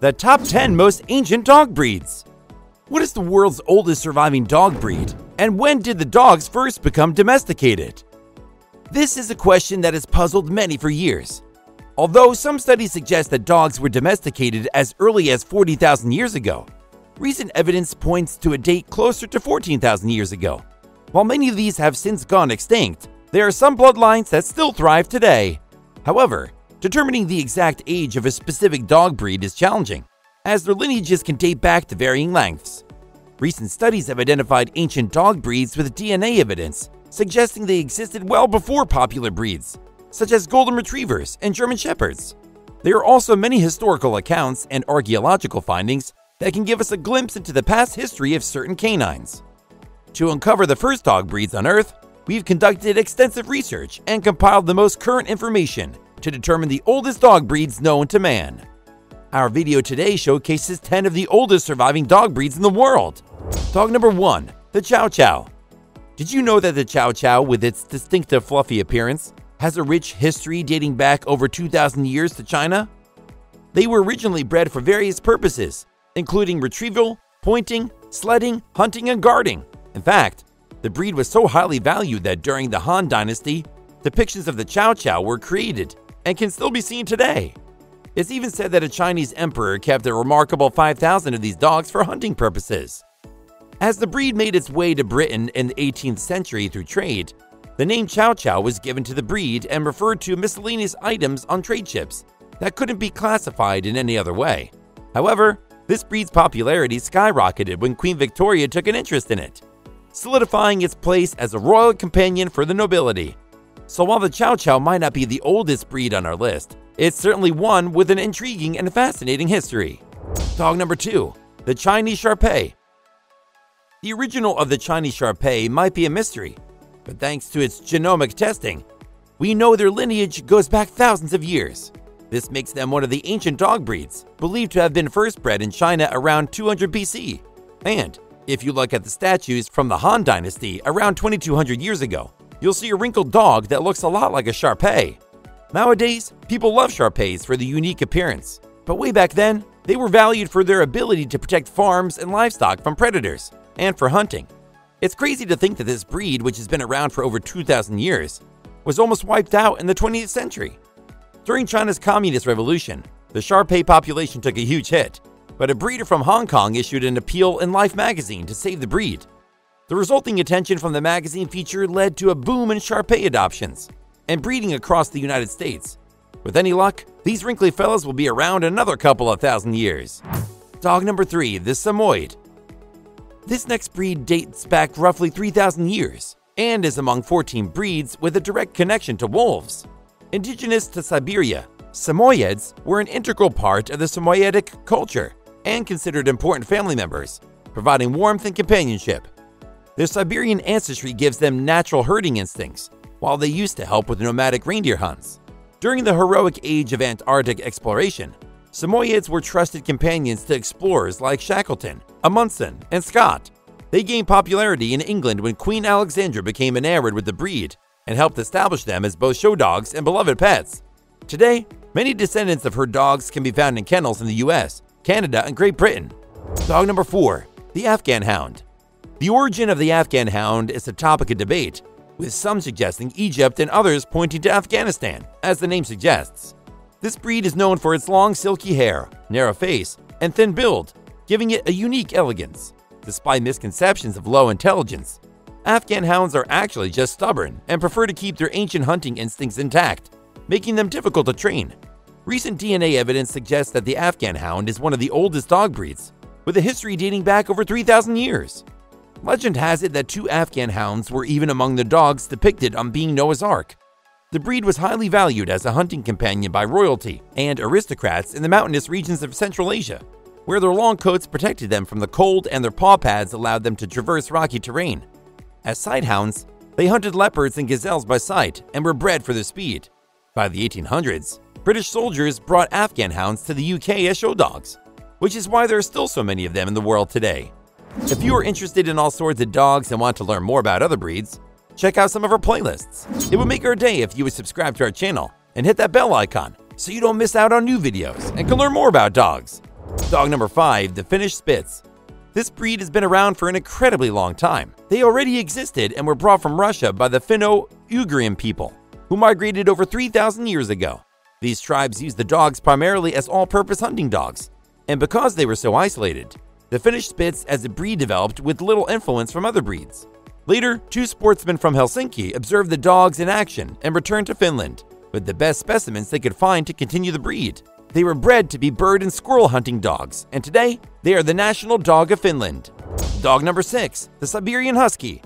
The top 10 most ancient dog breeds. What is the world's oldest surviving dog breed? And when did the dogs first become domesticated? This is a question that has puzzled many for years. Although some studies suggest that dogs were domesticated as early as 40,000 years ago, recent evidence points to a date closer to 14,000 years ago. While many of these have since gone extinct, there are some bloodlines that still thrive today. However, determining the exact age of a specific dog breed is challenging, as their lineages can date back to varying lengths. Recent studies have identified ancient dog breeds with DNA evidence, suggesting they existed well before popular breeds, such as Golden Retrievers and German Shepherds. There are also many historical accounts and archaeological findings that can give us a glimpse into the past history of certain canines. To uncover the first dog breeds on Earth, we've conducted extensive research and compiled the most current information to determine the oldest dog breeds known to man. Our video today showcases 10 of the oldest surviving dog breeds in the world. Dog number 1, the Chow Chow. Did you know that the Chow Chow, with its distinctive fluffy appearance, has a rich history dating back over 2,000 years to China? They were originally bred for various purposes, including retrieval, pointing, sledding, hunting, and guarding. In fact, the breed was so highly valued that during the Han Dynasty, depictions of the Chow Chow were created and can still be seen today. It's even said that a Chinese emperor kept a remarkable 5,000 of these dogs for hunting purposes. As the breed made its way to Britain in the 18th century through trade, the name Chow Chow was given to the breed and referred to miscellaneous items on trade ships that couldn't be classified in any other way. However, this breed's popularity skyrocketed when Queen Victoria took an interest in it, solidifying its place as a royal companion for the nobility. So while the Chow Chow might not be the oldest breed on our list, it's certainly one with an intriguing and fascinating history. Dog number 2, the Chinese Shar Pei. The original of the Chinese Shar Pei might be a mystery, but thanks to its genomic testing, we know their lineage goes back thousands of years. This makes them one of the ancient dog breeds, believed to have been first bred in China around 200 BC. And if you look at the statues from the Han Dynasty around 2200 years ago, you'll see a wrinkled dog that looks a lot like a Shar Pei. Nowadays, people love Shar Peis for the unique appearance, but way back then, they were valued for their ability to protect farms and livestock from predators and for hunting. It's crazy to think that this breed, which has been around for over 2,000 years, was almost wiped out in the 20th century. During China's Communist Revolution, the Shar Pei population took a huge hit, but a breeder from Hong Kong issued an appeal in Life magazine to save the breed. The resulting attention from the magazine feature led to a boom in Sharpei adoptions and breeding across the United States. With any luck, these wrinkly fellas will be around another couple of thousand years. Dog number 3, the Samoyed. This next breed dates back roughly 3,000 years and is among 14 breeds with a direct connection to wolves. Indigenous to Siberia, Samoyeds were an integral part of the Samoyedic culture and considered important family members, providing warmth and companionship. Their Siberian ancestry gives them natural herding instincts, while they used to help with nomadic reindeer hunts. During the heroic age of Antarctic exploration, Samoyeds were trusted companions to explorers like Shackleton, Amundsen, and Scott. They gained popularity in England when Queen Alexandra became enamored with the breed and helped establish them as both show dogs and beloved pets. Today, many descendants of her dogs can be found in kennels in the US, Canada, and Great Britain. Dog number 4, the Afghan Hound. The origin of the Afghan hound is a topic of debate, with some suggesting Egypt and others pointing to Afghanistan, as the name suggests. This breed is known for its long silky hair, narrow face, and thin build, giving it a unique elegance. Despite misconceptions of low intelligence, Afghan hounds are actually just stubborn and prefer to keep their ancient hunting instincts intact, making them difficult to train. Recent DNA evidence suggests that the Afghan hound is one of the oldest dog breeds, with a history dating back over 3,000 years. Legend has it that two Afghan hounds were even among the dogs depicted on Being Noah's Ark. The breed was highly valued as a hunting companion by royalty and aristocrats in the mountainous regions of Central Asia, where their long coats protected them from the cold and their paw pads allowed them to traverse rocky terrain. As sighthounds, they hunted leopards and gazelles by sight and were bred for their speed. By the 1800s, British soldiers brought Afghan hounds to the UK as show dogs, which is why there are still so many of them in the world today. If you are interested in all sorts of dogs and want to learn more about other breeds, check out some of our playlists. It would make our day if you would subscribe to our channel and hit that bell icon so you don't miss out on new videos and can learn more about dogs. Dog number 5, the Finnish Spitz. This breed has been around for an incredibly long time. They already existed and were brought from Russia by the Finno-Ugrian people, who migrated over 3,000 years ago. These tribes used the dogs primarily as all-purpose hunting dogs, and because they were so isolated, the Finnish Spitz as a breed developed with little influence from other breeds. Later, two sportsmen from Helsinki observed the dogs in action and returned to Finland with the best specimens they could find to continue the breed. They were bred to be bird and squirrel hunting dogs, and today they are the national dog of Finland. Dog number 6, the Siberian Husky.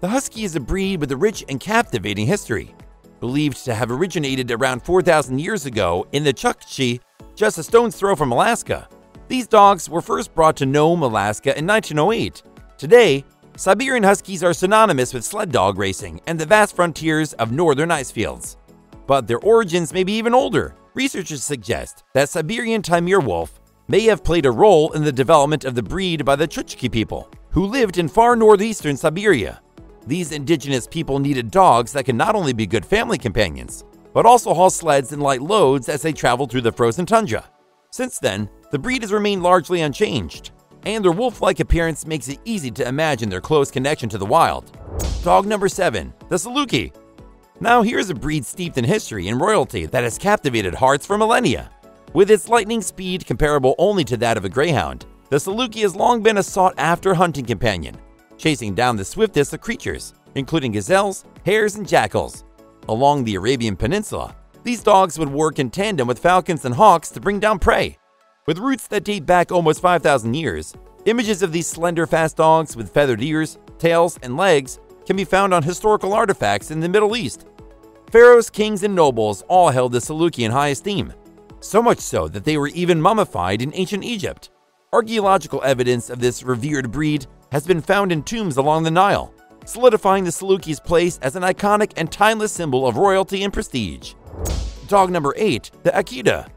The Husky is a breed with a rich and captivating history. Believed to have originated around 4,000 years ago in the Chukchi, just a stone's throw from Alaska. These dogs were first brought to Nome, Alaska in 1908. Today, Siberian Huskies are synonymous with sled dog racing and the vast frontiers of northern ice fields. But their origins may be even older. Researchers suggest that Siberian Taimyr wolf may have played a role in the development of the breed by the Chukchi people, who lived in far northeastern Siberia. These indigenous people needed dogs that could not only be good family companions, but also haul sleds and light loads as they traveled through the frozen tundra. Since then, the breed has remained largely unchanged, and their wolf like appearance makes it easy to imagine their close connection to the wild. Dog number 7, the Saluki. Now, here's a breed steeped in history and royalty that has captivated hearts for millennia. With its lightning speed comparable only to that of a greyhound, the Saluki has long been a sought after hunting companion, chasing down the swiftest of creatures, including gazelles, hares, and jackals. Along the Arabian Peninsula, these dogs would work in tandem with falcons and hawks to bring down prey, with roots that date back almost 5,000 years, images of these slender, fast dogs with feathered ears, tails, and legs can be found on historical artifacts in the Middle East. Pharaohs, kings, and nobles all held the Saluki in high esteem, so much so that they were even mummified in ancient Egypt. Archaeological evidence of this revered breed has been found in tombs along the Nile, solidifying the Saluki's place as an iconic and timeless symbol of royalty and prestige. Dog number 8, the Akita.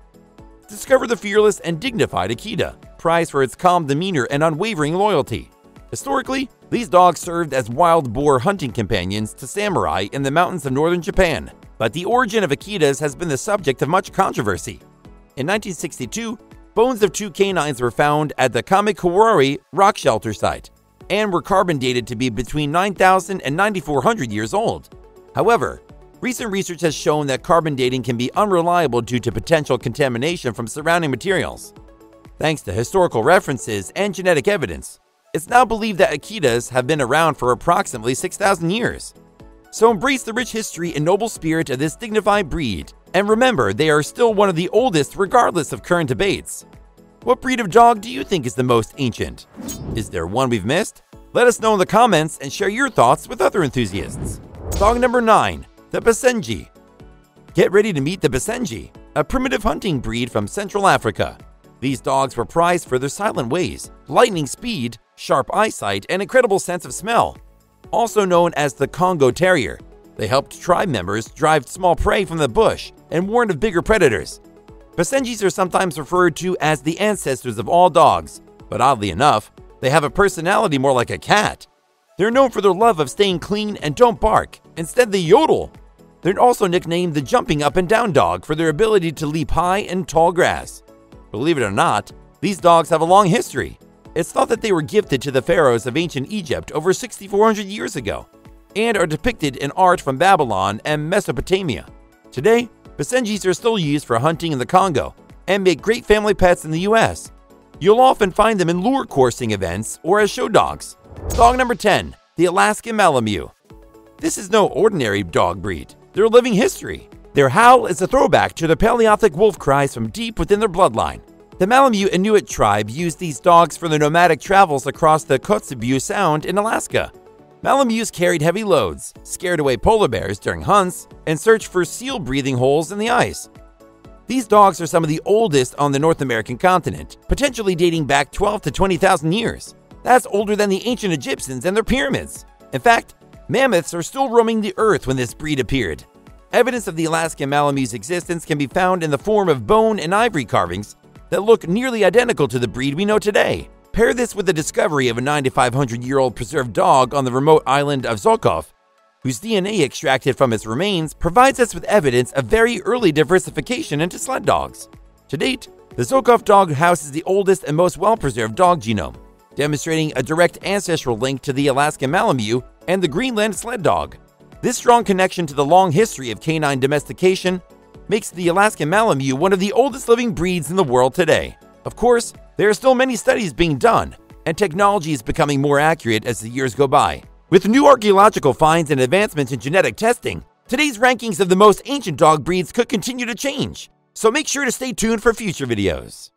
Discover the fearless and dignified Akita, prized for its calm demeanor and unwavering loyalty. Historically, these dogs served as wild boar hunting companions to samurai in the mountains of northern Japan, but the origin of Akitas has been the subject of much controversy. In 1962, bones of two canines were found at the Kamikuroiwa rock shelter site and were carbon dated to be between 9,000 and 9,400 years old. However, Recent research has shown that carbon dating can be unreliable due to potential contamination from surrounding materials. Thanks to historical references and genetic evidence, it's now believed that Akitas have been around for approximately 6,000 years. So embrace the rich history and noble spirit of this dignified breed, and remember they are still one of the oldest regardless of current debates. What breed of dog do you think is the most ancient? Is there one we've missed? Let us know in the comments and share your thoughts with other enthusiasts. Dog number 9 the Basenji. Get ready to meet the Basenji, a primitive hunting breed from Central Africa. These dogs were prized for their silent ways, lightning speed, sharp eyesight, and incredible sense of smell. Also known as the Congo Terrier, they helped tribe members drive small prey from the bush and warned of bigger predators. Basenjis are sometimes referred to as the ancestors of all dogs, but oddly enough, they have a personality more like a cat. They're known for their love of staying clean and don't bark. Instead, they yodel, they're also nicknamed the jumping up and down dog for their ability to leap high in tall grass. Believe it or not, these dogs have a long history. It's thought that they were gifted to the pharaohs of ancient Egypt over 6,400 years ago and are depicted in art from Babylon and Mesopotamia. Today, Basenjis are still used for hunting in the Congo and make great family pets in the US. You'll often find them in lure coursing events or as show dogs. Dog number 10, the Alaskan Malamute. This is no ordinary dog breed. They're living history. Their howl is a throwback to the Paleolithic wolf cries from deep within their bloodline. The Malamute Inuit tribe used these dogs for their nomadic travels across the Kotzebue Sound in Alaska. Malamutes carried heavy loads, scared away polar bears during hunts, and searched for seal breathing holes in the ice. These dogs are some of the oldest on the North American continent, potentially dating back 12 to 20,000 years. That's older than the ancient Egyptians and their pyramids. In fact, Mammoths are still roaming the earth when this breed appeared. Evidence of the Alaskan Malamute's existence can be found in the form of bone and ivory carvings that look nearly identical to the breed we know today. Pair this with the discovery of a 9,500 year old preserved dog on the remote island of Zhokhov, whose DNA extracted from its remains provides us with evidence of very early diversification into sled dogs. To date, The Zhokhov dog houses the oldest and most well preserved dog genome, demonstrating a direct ancestral link to the Alaskan Malamute and the Greenland sled dog. This strong connection to the long history of canine domestication makes the Alaskan Malamute one of the oldest living breeds in the world today. Of course, there are still many studies being done, and technology is becoming more accurate as the years go by. With new archaeological finds and advancements in genetic testing, today's rankings of the most ancient dog breeds could continue to change. So make sure to stay tuned for future videos.